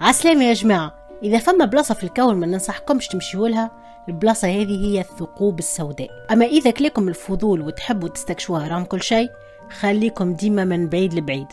عسلامة يا جماعة إذا فما بلاصة في الكون ما ننصحكمش تمشيوا لها البلاصة هذه هي الثقوب السوداء. أما إذا كلاكم الفضول وتحبوا تستكشفوها رغم كل شيء خليكم ديما من بعيد لبعيد.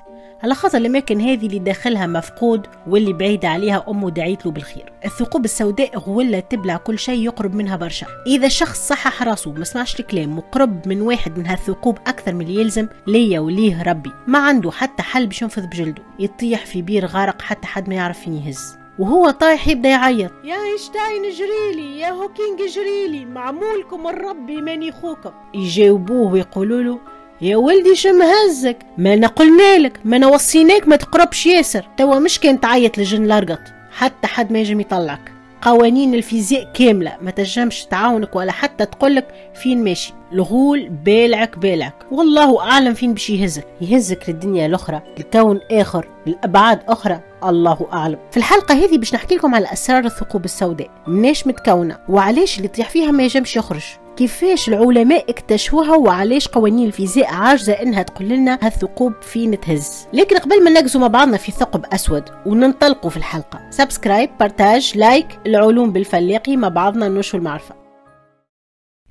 على خاطر الأماكن هذه اللي داخلها مفقود واللي بعيدة عليها أمه دعيت له بالخير. الثقوب السوداء غولة تبلع كل شيء يقرب منها برشا. إذا الشخص صحح راسه ما سمعش الكلام وقرب من واحد من هالثقوب أكثر من اللي يلزم ليا وليه ربي. ما عنده حتى حل باش ينفذ بجلده. يطيح في بير غارق حتى حد ما يعرف فين يهز. وهو طايح يبدأ يعيط. يا اينشتاين جريلي يا هوكينج جريلي معمول لكم الرب ماني خوكم يجاوبوه ويقولوا له يا ولدي شم هزك. ما نقولنا لك ما نوصيناك ما تقربش ياسر. توا مش كان تعيط لجن لرقط حتى حد ما يجم يطلعك. قوانين الفيزياء كاملة. ما تنجمش تعاونك ولا حتى تقولك فين ماشي. الغول بالعك بالعك. والله أعلم فين باش يهزك. يهزك للدنيا الأخرى الكون آخر الأبعاد أخرى. الله أعلم. في الحلقة هذه باش نحكي لكم على أسرار الثقوب السوداء. مناش متكونة. وعلاش اللي يطيح فيها ما يجمش يخرج. كيفاش العلماء اكتشفوها وعلاش قوانين الفيزياء عاجزة إنها تقول لنا هالثقوب فين تهز. لكن قبل ما نقزوا مع بعضنا في ثقب أسود وننطلقوا في الحلقة. subscribe partage like العلوم بالفلاقي مع بعضنا نشر المعرفة.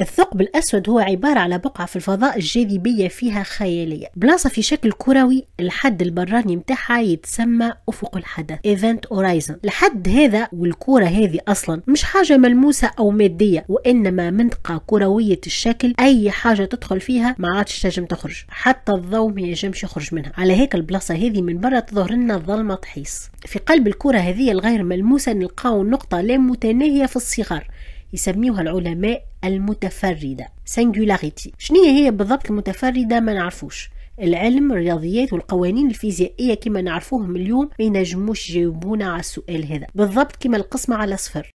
الثقب الأسود هو عبارة على بقعة في الفضاء الجاذبية فيها خيالية. بلاصة في شكل كروي الحد البراني متاعها يتسمى أفق الحدث Event Horizon. الحد هذا والكرة هذه أصلا مش حاجة ملموسة أو مادية وإنما منطقة كروية الشكل أي حاجة تدخل فيها ما عادش تنجم تخرج. حتى الضوء ما ينجمش يخرج منها. على هيك البلاصة هذه من برا تظهر لنا ظلمة تحيس في قلب الكرة هذه الغير ملموسة نلقاو نقطة لا متناهية في الصغر يسميوها العلماء المتفردة singularity. شنو هي بالضبط المتفردة؟ ما نعرفوش. العلم الرياضيات والقوانين الفيزيائية كما نعرفوهم اليوم ما ينجموش يجاوبونا على السؤال هذا. بالضبط كما القسمة على صفر.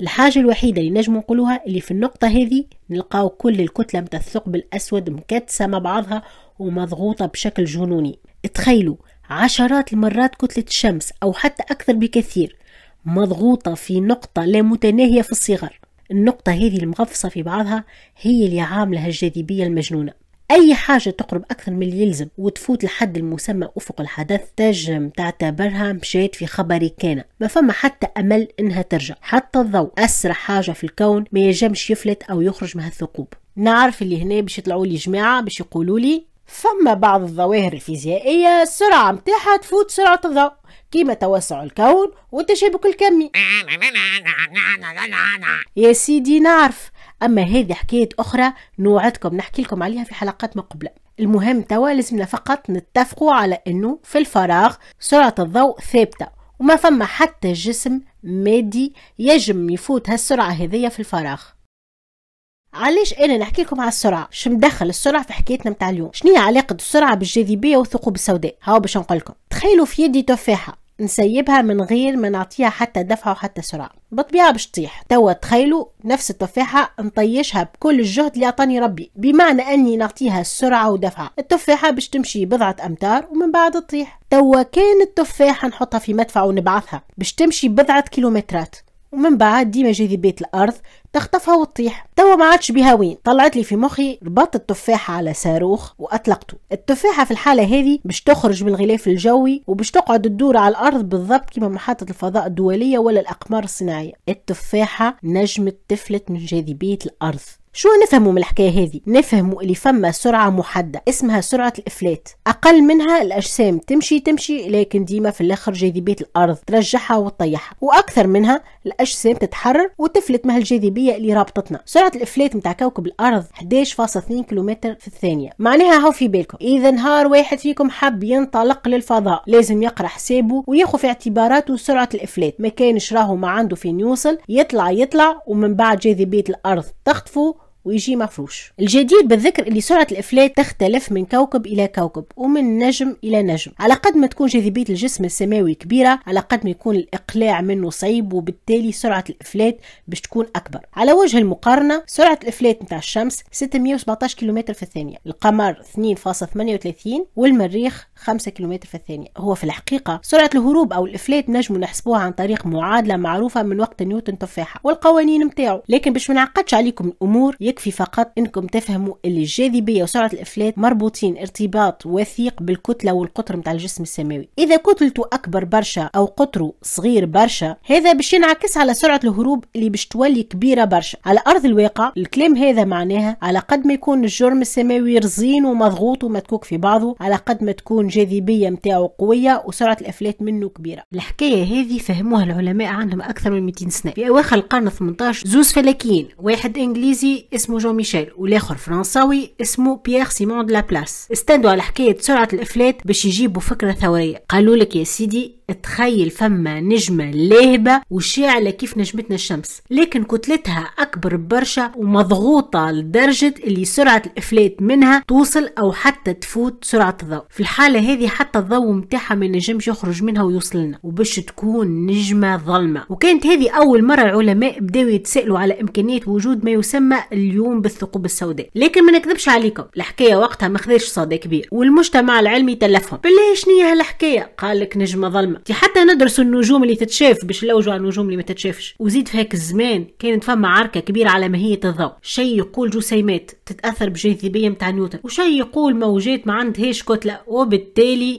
الحاجة الوحيدة اللي نجم نقولوها اللي في النقطة هذه نلقاو كل الكتلة متاع الثقب الأسود مكتسة مع بعضها ومضغوطة بشكل جنوني. تخيلوا عشرات المرات كتلة الشمس أو حتى أكثر بكثير مضغوطة في نقطة لا متناهية في الصغر. النقطة هذه المغفصة في بعضها هي اللي عاملها الجاذبية المجنونة. أي حاجة تقرب أكثر من اللي يلزم وتفوت لحد المسمى أفق الحدث تنجم تعتبرها مشيت في خبر كان. ما فما حتى أمل إنها ترجع. حتى الضوء أسرع حاجة في الكون ما يجمش يفلت أو يخرج من هالثقوب. نعرف اللي هنا باش يطلعوا لي جماعة باش يقولوا لي فما بعض الظواهر الفيزيائية السرعة متاعها تفوت سرعة الضوء. كيما توسع الكون والتشابك الكمي يا سيدي نعرف. أما هذه حكاية أخرى نوعدكم نحكي لكم عليها في حلقات مقبلة المهم توا لازمنا فقط نتفقوا على أنه في الفراغ سرعة الضوء ثابتة وما فما حتى جسم مادي يجم يفوت هالسرعة هذية في الفراغ. علاش أنا نحكي لكم على السرعة؟ شو مدخل السرعة في حكايتنا متاع اليوم؟ شنو هي علاقة السرعة بالجاذبيه والثقوب السوداء؟ هاو باش نقول لكم. تخيلوا في يدي تفاحة نسيبها من غير ما نعطيها حتى دفعة وحتى سرعة. بالطبيعه باش تطيح توا تخيلوا نفس التفاحة نطيشها بكل الجهد اللي أعطاني ربي. بمعنى أني نعطيها السرعه ودفعة. التفاحة باش تمشي بضعة أمتار ومن بعد تطيح. توا كان التفاحة نحطها في مدفع ونبعثها باش تمشي بضعة كيلومترات. ومن بعد ديما جاذبية الأرض تخطفها وتطيح. توا ما عادش بها وين. طلعت لي في مخي ربطت التفاحة على صاروخ وأطلقته. التفاحة في الحالة هذه باش تخرج من الغلاف الجوي وباش تقعد تدور على الأرض بالضبط كما محطة الفضاء الدولية ولا الأقمار الصناعية. التفاحة نجمت تفلت من جاذبية الأرض. شو نفهموا من الحكاية هذه؟ نفهموا اللي فما سرعة محددة اسمها سرعة الإفلات. أقل منها الأجسام تمشي تمشي لكن ديما في الآخر جاذبية الأرض ترجعها وتطيحها. وأكثر منها الأجسام تتحرر وتفلت مع الجاذبية اللي رابطتنا. سرعة الإفلات نتاع كوكب الأرض 11.2 كيلومتر في الثانية. معناها هاو في بالكم. إذا نهار واحد فيكم حب ينطلق للفضاء. لازم يقرا حسابه وياخذ في اعتباراته سرعة الإفلات. ما كانش راهو ما عنده فين يوصل. يطلع يطلع ومن بعد جاذبية الأرض تخطفه ويجي مفروش الجدير بالذكر اللي سرعة الإفلات تختلف من كوكب إلى كوكب ومن نجم إلى نجم. على قد ما تكون جاذبية الجسم السماوي كبيرة على قد ما يكون الإقلاع منه صعيب وبالتالي سرعة الإفلات باش تكون أكبر. على وجه المقارنة سرعة الإفلات نتاع الشمس 617 كم في الثانية القمر 2.38 والمريخ 5 كم في الثانية. هو في الحقيقة سرعة الهروب أو الإفلات نجم نحسبوها عن طريق معادلة معروفة من وقت نيوتن تفاحة والقوانين متاعه. لكن باش ما نعقدش عليكم الأمور يكفي فقط إنكم تفهموا اللي الجاذبية وسرعة الإفلات مربوطين ارتباط وثيق بالكتلة والقطر متاع الجسم السماوي. إذا كتلته أكبر برشا أو قطره صغير برشا هذا باش ينعكس على سرعة الهروب اللي باش تولي كبيرة برشا. على أرض الواقع الكلام هذا معناها على قد ما يكون الجرم السماوي رزين ومضغوط ومتكوك في بعضه على قد ما تكون جاذبية متاعه قوية وسرعة الإفلات منه كبيرة. الحكاية هذه فهموها العلماء عندهم أكثر من 200 سنة. في أواخر القرن 18 زوز فلكيين واحد إنجليزي اسمه جون ميشيل والآخر فرنساوي اسمه بيير سيمون دو لابلاس استندوا على حكاية سرعة الإفلات باش يجيبوا فكرة ثورية. قالوا لك يا سيدي تخيل فما نجمة لاهبة وشاعلة كيف نجمتنا الشمس. لكن كتلتها أكبر برشا ومضغوطة لدرجة اللي سرعة الإفلات منها توصل أو حتى تفوت سرعة الضوء. في الحالة هذه حتى الضوء متاعها ما نجمش يخرج منها ويوصل لنا وباش تكون نجمة ظلمة. وكانت هذه أول مرة العلماء بداوا يتسألوا على إمكانية وجود ما يسمى اليوم بالثقوب السوداء. لكن ما نكذبش عليكم الحكاية وقتها ما خذاش صدى كبير والمجتمع العلمي تلفهم. بالله هي هالحكاية؟ قال لك نجمة ظلمة. حتى ندرسوا النجوم اللي تتشاف باش نلوجوا على النجوم اللي ما تتشافش. وزيد في هيك الزمان كانت فما عركة كبيرة على ماهية الضوء. شيء يقول جسيمات تتأثر بالجاذبية متاع نيوتن. وشيء يقول موجات ما عندهاش كتلة. وبالتالي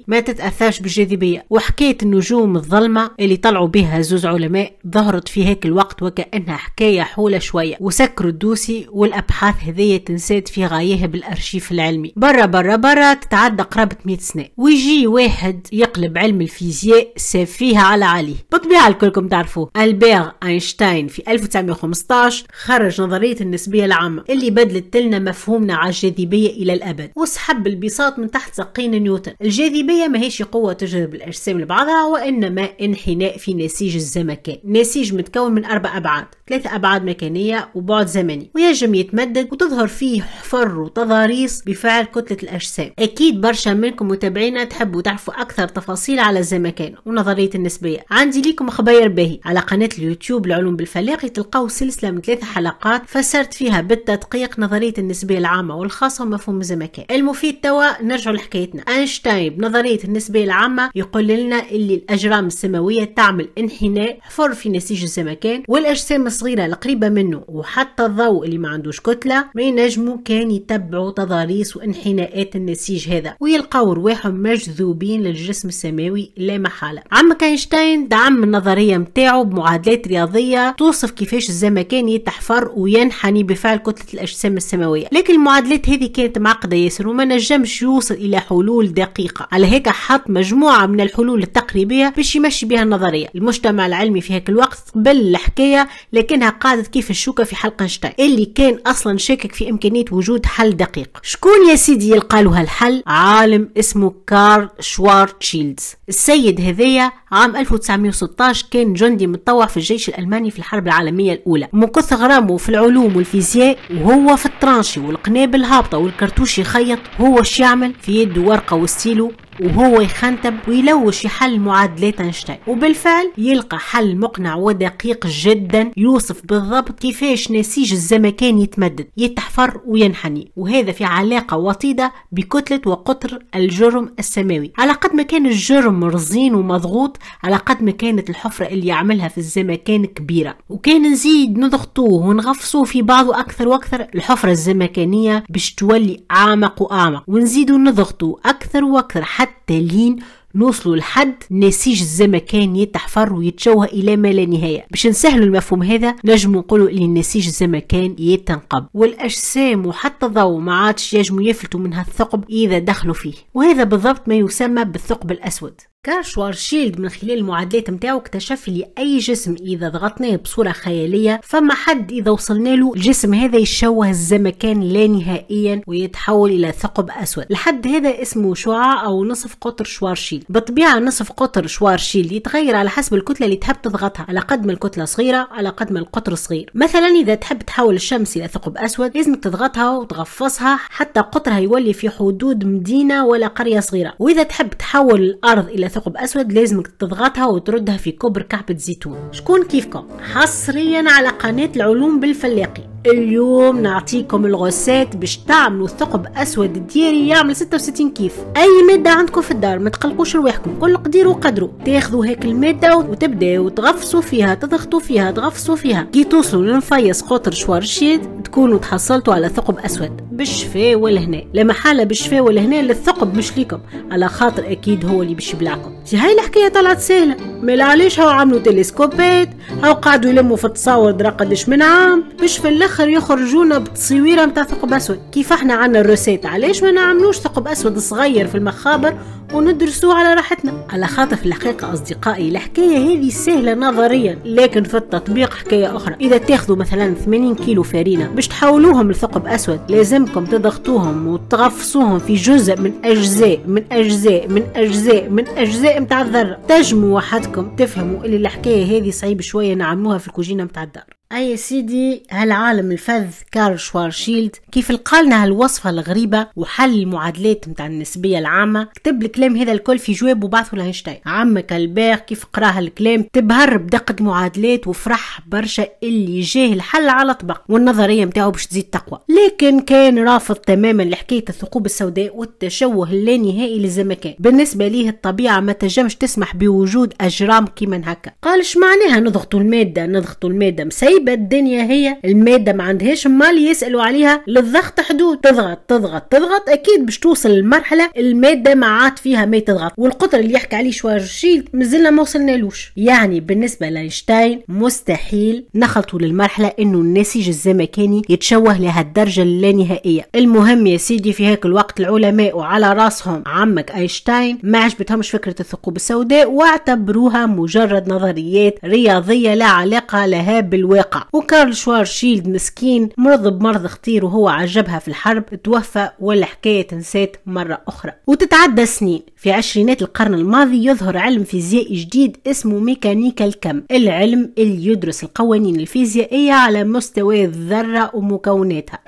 ما تتأثرش بالجاذبية. وحكاية النجوم الظلمة اللي طلعوا بها زوز علماء ظهرت في هيك الوقت وكأنها حكاية حولة شوية. وسكروا الدوسي والأبحاث هذية تنسات في غايها بالأرشيف العلمي. برا برا برا تتعدى قرابة 100 سنة. ويجي واحد يقلب علم الفيزياء ساف فيها على علي. بالطبيعة الكلكم تعرفوه. ألبير أينشتاين في 1915 خرج نظرية النسبية العامة اللي بدلت لنا مفهومنا على الجاذبية إلى الأبد. وسحب البساط من تحت ساقين نيوتن. الجاذبية ما هيش قوة تجذب الأجسام لبعضها وإنما انحناء في نسيج الزمكان. نسيج متكون من أربع أبعاد ثلاثة أبعاد مكانية وبعد زمني. وينجم يتمدد وتظهر فيه حفر وتضاريس بفعل كتلة الأجسام. أكيد برشا منكم متابعينا تحبوا تعرفوا أكثر تفاصيل على الزمكان ونظرية النسبية. عندي ليكم خباير باهي. على قناة اليوتيوب العلوم بالفلاقي تلقاو سلسلة من ثلاثة حلقات فسرت فيها بالتدقيق نظرية النسبية العامة والخاصة ومفهوم الزمكان. المفيد توا نرجع لحكايتنا. أينشتاين بنظرية النسبية العامة يقول لنا اللي الأجرام السماوية تعمل انحناء حفر في نسيج الزمكان والأجسام الصغيرة القريبة منه وحتى الضوء اللي ما عندوش كتلة ما ينجموا كان يتبعوا تضاريس وانحناءات النسيج هذا ويلقاو رواحهم مجذوبين للجسم السماوي لا محالة. عمك اينشتاين دعم النظرية متاعه بمعادلات رياضية توصف كيفاش الزمكان يتحفر وينحني بفعل كتلة الأجسام السماوية. لكن المعادلات هذه كانت معقدة ياسر وما نجمش يوصل إلى حلول دقيقة. على هيك حط مجموعة من الحلول التقريبية باش يمشي بها النظرية. المجتمع العلمي في هيك الوقت قبل الحكاية لكنها قعدت كيف الشوكة في حلق اينشتاين اللي كان أصلا شاكك في إمكانية وجود حل دقيق. شكون يا سيدي يلقى له هالحل؟ عالم اسمه كارل شوارتشيلد. السيد هذايا عام 1916 كان جندي متطوع في الجيش الألماني في الحرب العالمية الأولى. من كثر غرامه في العلوم والفيزياء وهو في ال tranchée والقنابل هابطة والكرتوش يخيط هو اش يعمل في يده ورقة وستيلو وهو يخنتب ويلوش يحل معادلات اينشتاين وبالفعل يلقى حل مقنع ودقيق جدا. يوصف بالضبط كيفاش نسيج الزمكان يتمدد يتحفر وينحني. وهذا في علاقة وطيدة بكتلة وقطر الجرم السماوي. على قد ما كان الجرم رزين ومضغوط على قد ما كانت الحفرة اللي يعملها في الزمكان كبيرة. وكان نزيد نضغطوه ونغفصوه في بعضه أكثر وأكثر الحفرة الزمكانية باش تولي أعمق وأعمق. ونزيدوا نضغطوه أكثر وأكثر حتى لين نوصلوا لحد نسيج الزمكان يتحفر ويتشوه إلى ما لا نهاية. باش نسهلوا المفهوم هذا نجم نقولوا إن نسيج الزمكان يتنقب. والأجسام وحتى الضوء ما عادش يجموا يفلتوا من هالثقب إذا دخلوا فيه. وهذا بالضبط ما يسمى بالثقب الأسود. كارل شوارشيلد من خلال المعادلات متاعو اكتشف اللي أي جسم إذا ضغطناه بصورة خيالية فما حد إذا وصلنا له الجسم هذا يشوه الزمكان لا نهائيا ويتحول إلى ثقب أسود. الحد هذا اسمه شعاع أو نصف قطر شوارشيلد بالطبيعه نصف قطر شوارشيلد يتغير على حسب الكتلة اللي تحب تضغطها على قد ما الكتلة صغيرة على قد ما القطر صغير. مثلا إذا تحب تحول الشمس إلى ثقب أسود لازمك تضغطها وتغفصها حتى قطرها يولي في حدود مدينة ولا قرية صغيرة. وإذا تحب تحول الأرض إلى ثقب أسود لازمك تضغطها وتردها في كبر كعبة زيتون. شكون كيفكم؟ حصريا على قناة العلوم بالفلاقي. اليوم نعطيكم الغوسات باش تعملوا ثقب أسود دياري يعمل 66 كيف. أي مادة عندكم في الدار ما تقلقوش رواحكم كل قدير وقدروا. تاخذوا هيك المادة وتبداو تغفصوا فيها تضغطوا فيها تغفصوا فيها. كي توصلوا للمفيص قطر شوارشيد تكونوا تحصلتوا على ثقب أسود. بالشفاء والهنا لما حاله بالشفاء والهنا للثقب مش ليكم. على خاطر أكيد هو اللي باش يبلعكم. هاي الحكاية طلعت سهلة. ما علاش هاو عملوا تلسكوبات هاو قعدوا يلموا في التصاور درا قداش من عام باش في الأخر يخرجونا بتصويرة متاع ثقب أسود. كيف إحنا عنا الروسيت؟ علاش ما نعملوش ثقب أسود صغير في المخابر وندرسوه على راحتنا؟ على خاطر في الحقيقة أصدقائي الحكاية هذه سهلة نظريا لكن في التطبيق حكاية أخرى. إذا تاخذوا مثلا 80 كيلو فارينة باش تحولوهم لثقب أسود لازمكم تضغطوهم وتغفصوهم في جزء من أجزاء من أجزاء من أجزاء من أجزاء متاع الذرة تجموا وحدكم تفهموا اللي الحكاية هذه صعيب شوية نعملوها في الكوجينة متاع الدار. أي سيدي هالعالم الفذ كارل شوارشيلد كيف لقالنا هالوصفة الغريبة وحل المعادلات متاع النسبية العامة. كتب الكلام هذا الكل في جواب وبعثه لأينشتاين. عمك الباغ كيف قراه الكلام تبهر بدقة المعادلات وفرح برشا اللي جاه الحل على طبق والنظرية متاعه باش تزيد تقوى. لكن كان رافض تماما لحكاية الثقوب السوداء والتشوه اللانهائي للزمكان. بالنسبة ليه الطبيعة ما تجمش تسمح بوجود أجرام كيما هكا. قال معناها نضغطوا المادة؟ نضغطوا المادة مسيب غريبة الدنيا هي. المادة ما عندهاش مالي يسأل عليها. للضغط حدود. تضغط تضغط تضغط. أكيد باش توصل لمرحلة المادة ما عاد فيها ما تضغط. والقطر اللي يحكي عليه شوارشيلد مازلنا ما وصلنالوش. يعني بالنسبة لأينشتاين مستحيل نخلطوا للمرحلة إنه النسيج الزمكاني يتشوه لهالدرجة اللانهائية. المهم يا سيدي في هيك الوقت العلماء وعلى راسهم عمك أينشتاين ما عجبتهمش فكرة الثقوب السوداء واعتبروها مجرد نظريات رياضية لا علاقة لها بالواقع. الواقع وكارل شوارشيلد مسكين مرض بمرض خطير وهو عالجبهة في الحرب توفى والحكاية تنسات مرة أخرى. وتتعدى سنين في عشرينات القرن الماضي يظهر علم فيزيائي جديد اسمه ميكانيكا الكم العلم اللي يدرس القوانين الفيزيائية على مستوى الذرة ومكوناتها.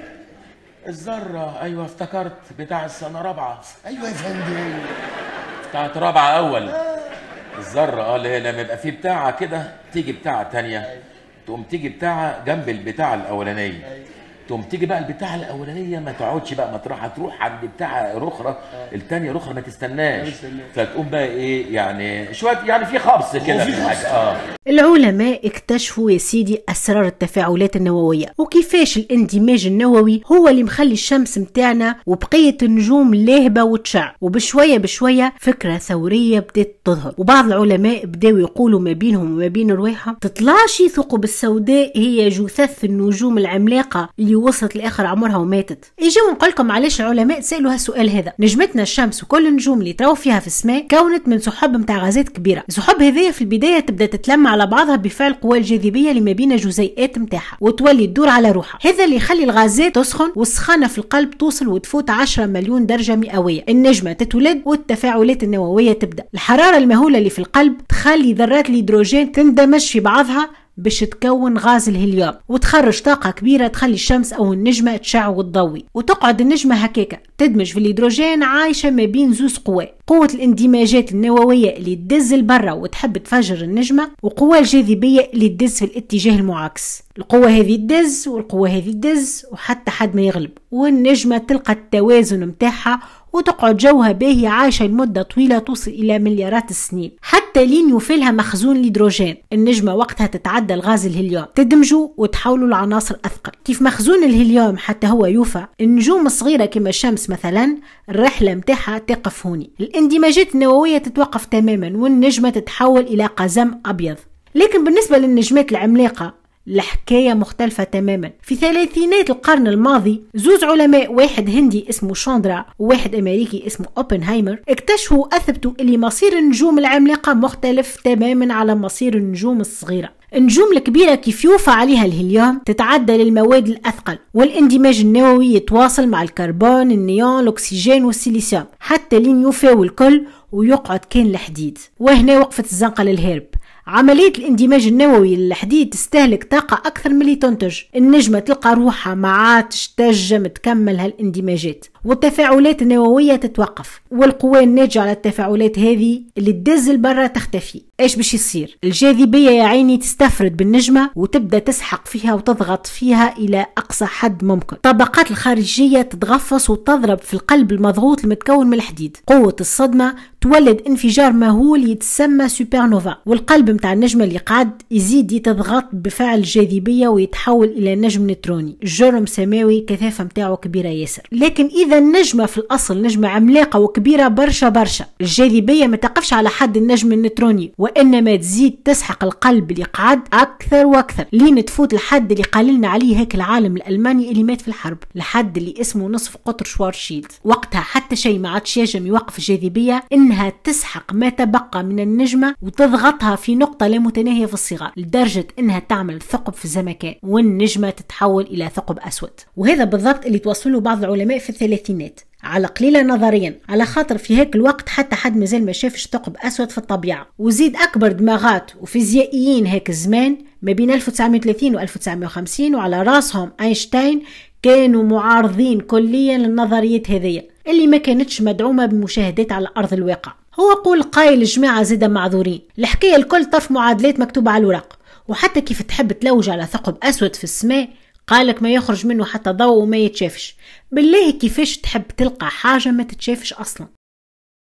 الذرة أيوة افتكرت. بتاع السنة رابعة. أيوه يا فندم. بتاعت رابعة أول. الذرة آه اللي هي لما يبقى في بتاعة كده تيجي بتاعة تانية. تقوم تيجي بتاعة جنب البتاعة الأولانية. تقوم تيجي بقى البتاعة الأولانية ما تقعدش بقى مطرحها تروح عند بتاعة رخرة التانية رخرة ما تستناش. فتقوم بقى إيه يعني شوية يعني في خبص كده في حاجة آه. العلماء اكتشفوا يا سيدي أسرار التفاعلات النووية وكيفاش الاندماج النووي هو اللي مخلي الشمس متاعنا وبقية النجوم لاهبة وتشع. وبشوية بشوية فكرة ثورية بدأت تظهر وبعض العلماء بدأوا يقولوا ما بينهم وما بين رواحهم تطلعش ثقب السوداء هي جثث النجوم العملاقة اللي وصلت لآخر عمرها وماتت. يجيو نقول لكم علاش العلماء سألوا هالسؤال هذا. نجمتنا الشمس وكل النجوم اللي تراو فيها في السماء كونت من سحب متاع غازات كبيرة. السحب هذه في البداية تبدأ تتلم على بعضها بفعل قوى الجاذبية اللي ما بين الجزيئات متاعها وتولي تدور على روحها. هذا اللي يخلي الغازات تسخن والسخانة في القلب توصل وتفوت 10 مليون درجة مئوية. النجمة تتولد والتفاعلات النووية تبدأ. الحرارة المهولة اللي في القلب تخلي ذرات الهيدروجين تندمج في بعضها باش تكون غاز الهيليوم. وتخرج طاقة كبيرة تخلي الشمس أو النجمة تشع وتضوي. وتقعد النجمة هكاكا. تدمج في الهيدروجين عايشة ما بين زوز قوى قوة الاندماجات النووية اللي تدز لبرا وتحب تفجر النجمة وقوة الجاذبية اللي تدز في الاتجاه المعاكس. القوة هذه تدز والقوة هذه تدز وحتى حد ما يغلب. والنجمة تلقى التوازن متاعها وتقعد جوها باهية عايشة لمدة طويلة توصل إلى مليارات السنين. حتى لين يوفلها مخزون الهيدروجين. النجمة وقتها تتعدى لغاز الهيليوم. تدمجوا وتحولوا لعناصر أثقل. كيف مخزون الهيليوم حتى هو يوفى؟ النجوم الصغيرة كما الشمس مثلا الرحلة متاعها تقف هوني. الاندماجات النووية تتوقف تماما والنجمة تتحول إلى قزم أبيض. لكن بالنسبة للنجمات العملاقة الحكاية مختلفة تماما. في ثلاثينات القرن الماضي زوز علماء واحد هندي اسمه شاندرا وواحد أمريكي اسمه أوبنهايمر اكتشفوا وأثبتوا اللي مصير النجوم العملاقة مختلف تماما على مصير النجوم الصغيرة. النجوم الكبيرة كيف يوفى عليها الهيليوم؟ تتعدى للمواد الأثقل والاندماج النووي يتواصل مع الكربون النيون الأكسجين وال silicium حتى لين يوفاو الكل ويقعد كان الحديد وهنا وقفت الزنقة للهرب. عملية الاندماج النووي للحديد تستهلك طاقة أكثر من اللي تنتج النجمة تلقى روحها ما عادش تنجم تكمل هالاندماجات. والتفاعلات النووية تتوقف والقوى الناتجة على التفاعلات هذه اللي تدز لبرا تختفي. إيش باش يصير؟ الجاذبية يا عيني تستفرد بالنجمة وتبدأ تسحق فيها وتضغط فيها إلى أقصى حد ممكن. الطبقات الخارجية تتغفص وتضرب في القلب المضغوط المتكون من الحديد. قوة الصدمة تولد انفجار مهول يتسمى سوبر نوفا والقلب متاع النجم اللي قاعد يزيد يتضغط بفعل الجاذبية ويتحول إلى نجم نيوتروني جرم سماوي كثافة متاعه كبيرة ياسر. لكن إذا النجمة في الأصل نجمة عملاقة وكبيرة برشا برشا. الجاذبية ما تقفش على حد النجم النيوتروني وإنما تزيد تسحق القلب اللي قعد أكثر وأكثر. لين تفوت الحد اللي قال لنا عليه هيك العالم الألماني اللي مات في الحرب؟ الحد اللي اسمه نصف قطر شوارشيلد. وقتها حتى شيء ما عادش ينجم يوقف الجاذبية إنها تسحق ما تبقى من النجمة وتضغطها في نقطة لا متناهية في الصغر لدرجة إنها تعمل ثقب في الزمكان والنجمة تتحول إلى ثقب أسود. وهذا بالضبط اللي توصله بعض العلماء في الثلاثينات على قليلة نظريا على خاطر في هيك الوقت حتى حد مازال ما شافش ثقب أسود في الطبيعة. وزيد أكبر دماغات وفيزيائيين هيك الزمان ما بين 1930 و 1950 وعلى راسهم أينشتاين كانوا معارضين كليا للنظريات هذية اللي ما كانتش مدعومة بمشاهدات على أرض الواقع. هو قول قايل الجماعة زيدا معذورين. الحكاية الكل طرف معادلات مكتوبة على الورق. وحتى كيف تحب تلوج على ثقب أسود في السماء قالك ما يخرج منه حتى ضوء وما يتشافش. بالله كيفاش تحب تلقى حاجة ما تتشافش أصلا؟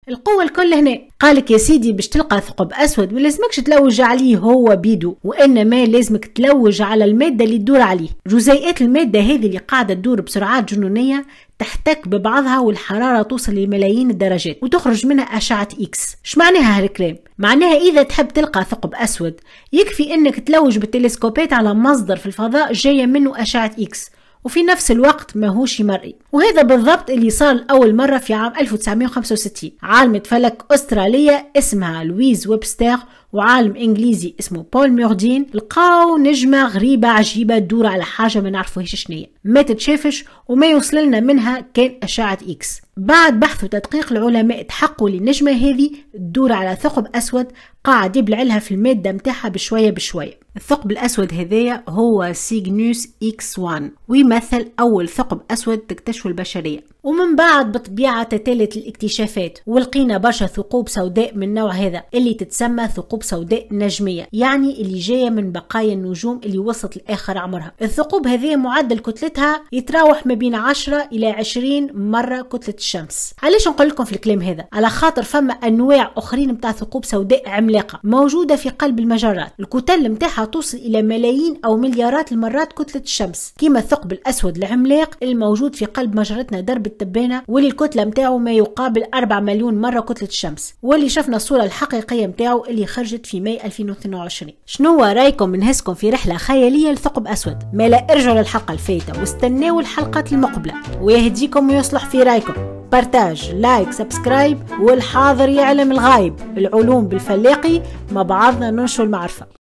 القوة الكل هنا. قالك يا سيدي باش تلقى ثقب أسود ما لازمكش تلوج عليه هو بيدو وإنما لازمك تلوج على المادة اللي تدور عليه. جزيئات المادة هذه اللي قاعدة تدور بسرعات جنونية تحتك ببعضها والحرارة توصل لملايين الدرجات وتخرج منها أشعة إكس إيش معناها هالكلام؟ معناها إذا تحب تلقى ثقب أسود يكفي إنك تلوج بالتلسكوبات على مصدر في الفضاء جاية منه أشعة إكس وفي نفس الوقت ماهوش مرئي. وهذا بالضبط اللي صار لأول مرة في عام 1965 عالمة فلك أسترالية اسمها لويز ويبستر وعالم إنجليزي اسمه بول ميردين لقاو نجمة غريبة عجيبة تدور على حاجة ما نعرفوهاش شنية. ما تتشافش وما يوصل لنا منها كان أشعة إكس. بعد بحث وتدقيق العلماء تحققوا اللي النجمة هذه تدور على ثقب أسود قاعد يبلع لها في المادة متاعها بشوية بشوية. الثقب الأسود هذايا هو سيجنوس إكس 1 ويمثل أول ثقب أسود تكتشفه البشرية. ومن بعد بطبيعة تتالت الاكتشافات ولقينا برشا ثقوب سوداء من النوع هذا اللي تتسمى ثقوب سوداء نجمية يعني اللي جاية من بقايا النجوم اللي وصلت لآخر عمرها. الثقوب هذه معدل كتلتها يتراوح ما بين 10 إلى 20 مرة كتلة الشمس. علاش نقول لكم في الكلام هذا؟ على خاطر فما أنواع أخرين متاع ثقوب سوداء عملاقة موجودة في قلب المجرات. الكتل متاعها توصل إلى ملايين أو مليارات المرات كتلة الشمس. كما الثقب الأسود العملاق الموجود في قلب مجرتنا درب التبانة واللي الكتلة متاعه ما يقابل 4 مليون مرة كتلة الشمس. واللي شفنا الصورة الحقيقية متاعه اللي خرج خرجت في ماي 2022 شنو رأيكم نهزكم في رحلة خيالية لثقب أسود؟ مالا ارجعوا للحلقة الفايتة واستناوا الحلقات المقبلة. ويهديكم ويصلح في رأيكم. partage like subscribe والحاضر يعلم الغايب. العلوم بالفلاڨي مع بعضنا ننشر المعرفة.